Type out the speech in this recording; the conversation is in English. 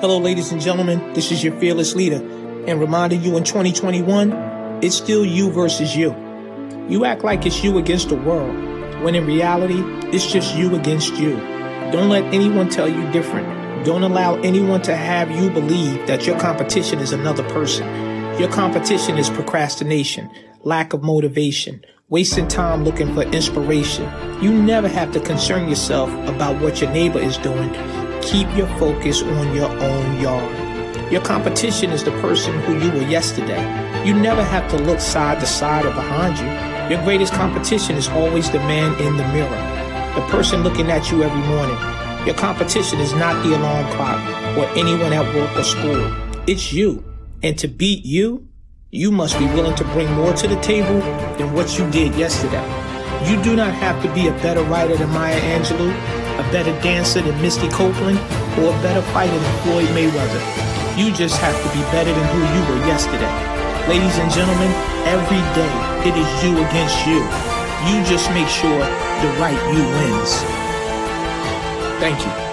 Hello, ladies and gentlemen. This is your fearless leader, and reminding you in 2021, it's still you versus you. You act like it's you against the world, when in reality, it's just you against you. Don't let anyone tell you different. Don't allow anyone to have you believe that your competition is another person. Your competition is procrastination, lack of motivation, wasting time looking for inspiration. You never have to concern yourself about what your neighbor is doing. Keep your focus on your own yard. Your competition is the person who you were yesterday. You never have to look side to side or behind you. Your greatest competition is always the man in the mirror, the person looking at you every morning. Your competition is not the alarm clock or anyone at work or school. It's you. And to beat you, you must be willing to bring more to the table than what you did yesterday. You do not have to be a better writer than Maya Angelou, a better dancer than Misty Copeland, or a better fighter than Floyd Mayweather. You just have to be better than who you were yesterday. Ladies and gentlemen, every day it is you against you. You just make sure the right you wins. Thank you.